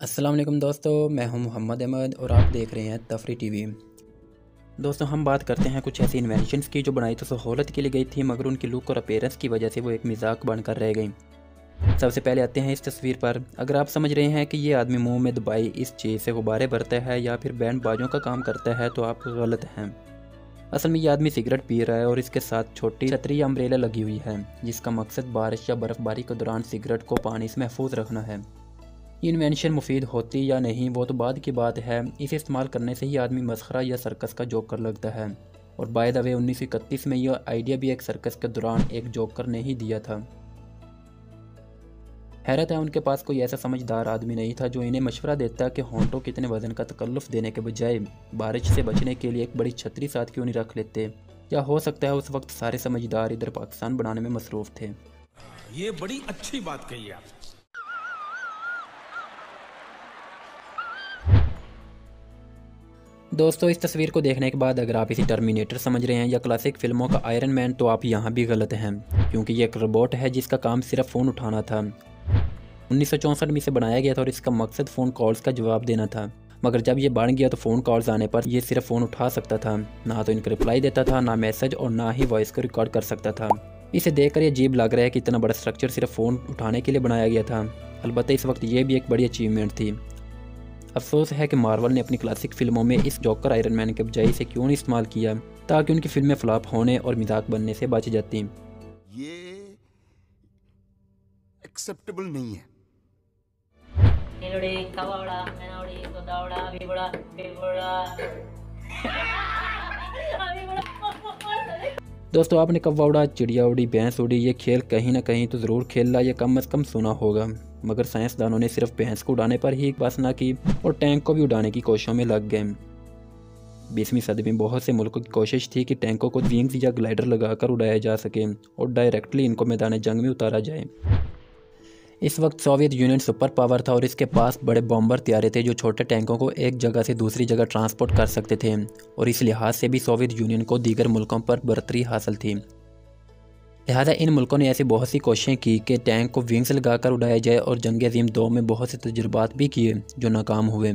वालेकुम दोस्तों, मैं हूँ मोहम्मद अहमद और आप देख रहे हैं तफरी टीवी। दोस्तों, हम बात करते हैं कुछ ऐसी इन्वेंशंस की जो बनाई तो सहूलत के लिए गई थी, मगर उनकी लुक और अपेयरेंस की वजह से वो एक मज़ाक बनकर रह गई। सबसे पहले आते हैं इस तस्वीर पर। अगर आप समझ रहे हैं कि ये आदमी मुँह में दबाई इस चीज़ से गुब्बारे भरता है या फिर बैंड बाजों का काम करता है तो आप गलत हैं। असल में ये आदमी सिगरेट पी रहा है और इसके साथ छोटी छतरी अम्ब्रेला लगी हुई है, जिसका मकसद बारिश या बर्फ़बारी के दौरान सिगरेट को पानी से महफूज रखना है। इन्वेंशन मुफीद होती या नहीं, वो तो बाद की बात है। इसे इस्तेमाल करने से ही आदमी मस्खरा या सर्कस का जोकर लगता है। और बाय द वे उन्नीस सौ इकतीस में यह आइडिया भी एक सर्कस के दौरान एक जोकर ने ही दिया था। हैरत है, उनके पास कोई ऐसा समझदार आदमी नहीं था जो इन्हें मशवरा देता कि होंटों कितने वज़न का तकल्लुफ़ देने के बजाय बारिश से बचने के लिए एक बड़ी छतरी साथ क्यों नहीं रख लेते? या हो सकता है उस वक्त सारे समझदार इधर पाकिस्तान बनाने में मसरूफ़ थे? ये बड़ी अच्छी बात कही आप दोस्तों, इस तस्वीर को देखने के बाद अगर आप इसी टर्मिनेटर समझ रहे हैं या क्लासिक फ़िल्मों का आयरन मैन तो आप यहाँ भी गलत हैं, क्योंकि ये एक रोबोट है जिसका काम सिर्फ़ फ़ोन उठाना था। उन्नीस सौ चौंसठ में इसे बनाया गया था और इसका मकसद फ़ोन कॉल्स का जवाब देना था। मगर जब ये बढ़ गया तो फ़ोन कॉल्स आने पर यह सिर्फ़ फ़ोन उठा सकता था। ना तो इनका रिप्लाई देता था, ना मैसेज और ना ही वॉइस को रिकॉर्ड कर सकता था। इसे देख कर ये अजीब लग रहा है कि इतना बड़ा स्ट्रक्चर सिर्फ़ फ़ोन उठाने के लिए बनाया गया था। अलबत्त इस वक्त ये भी एक बड़ी अचीवमेंट थी। अफसोस है कि मार्वल ने अपनी क्लासिक फ़िल्मों में इस जॉकर आयरन मैन के बजाय इसे क्यों नहीं इस्तेमाल किया ताकि उनकी फ़िल्में फ्लॉप होने और मज़ाक बनने से बच जाती। ये एक्सेप्टेबल नहीं है। दोस्तों आपने कौवा उड़ा चिड़िया उड़ी भैंस उड़ी ये खेल कहीं ना कहीं तो ज़रूर खेल या कम अज़ कम सुना होगा। मगर साइंसदानों ने सिर्फ़ भैंस को उड़ाने पर ही एक बस ना की और टैंक को भी उड़ाने की कोशिशों में लग गए। बीसवीं सदी में बहुत से मुल्कों की कोशिश थी कि टैंकों को विंग्स या ग्लाइडर लगाकर उड़ाया जा सके और डायरेक्टली इनको मैदान जंग में उतारा जाए। इस वक्त सोवियत यूनियन सुपर पावर था और इसके पास बड़े बॉम्बर तैयारे थे जो छोटे टैंकों को एक जगह से दूसरी जगह ट्रांसपोर्ट कर सकते थे और इस लिहाज से भी सोवियत यूनियन को दीगर मुल्कों पर बरतरी हासिल थी। लिहाजा इन मुल्कों ने ऐसी बहुत सी कोशिशें की कि टैंक को विंग्स लगाकर उड़ाया जाए और जंग अजीम दो में बहुत से तजुर्बात भी किए जो नाकाम हुए।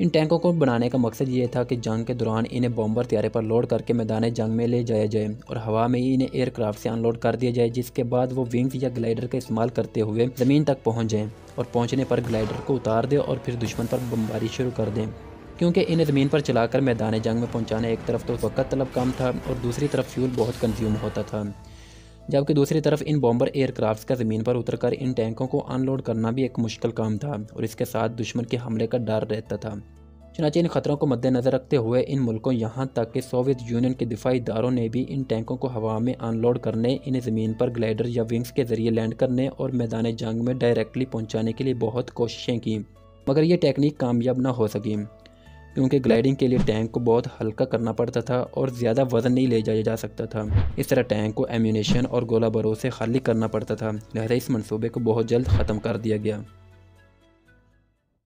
इन टैंकों को बनाने का मकसद ये था कि जंग के दौरान इन्हें बॉम्बर त्यारे पर लोड करके मैदान जंग में ले जाया जाए और हवा में ही इन्हें एयरक्राफ्ट से अनलोड कर दिया जाए, जिसके बाद वो विंग्स या ग्लाइडर का इस्तेमाल करते हुए ज़मीन तक पहुँच जाएँ और पहुँचने पर ग्लाइडर को उतार दें और फिर दुश्मन पर बमबारी शुरू कर दें। क्योंकि इन्हें ज़मीन पर चलाकर मैदान जंग में पहुँचाना एक तरफ़ तो वक्त तलब कम था और दूसरी तरफ़ फ्यूल बहुत कंज्यूम होता था। जबकि दूसरी तरफ़ इन बॉम्बर एयरक्राफ्ट का ज़मीन पर उतरकर इन टैंकों को अनलोड करना भी एक मुश्किल काम था और इसके साथ दुश्मन के हमले का डर रहता था। चनाचे इन खतरों को मद्देनज़र रखते हुए इन मुल्कों यहाँ तक कि सोवियत यूनियन के दिफाई इदारों ने भी इन टैंकों को हवा में अनलोड करने, इन्हें ज़मीन पर ग्लाइडर या विंग्स के ज़रिए लैंड करने और मैदान जंग में डायरेक्टली पहुँचाने के लिए बहुत कोशिशें की, मगर यह टेक्निक कामयाब न हो सकी। क्योंकि ग्लाइडिंग के लिए टैंक को बहुत हल्का करना पड़ता था और ज़्यादा वज़न नहीं ले जाया जा सकता था। इस तरह टैंक को एम्यूनेशन और गोला बरो से खाली करना पड़ता था, लिहाजा इस मनसूबे को बहुत जल्द ख़त्म कर दिया गया।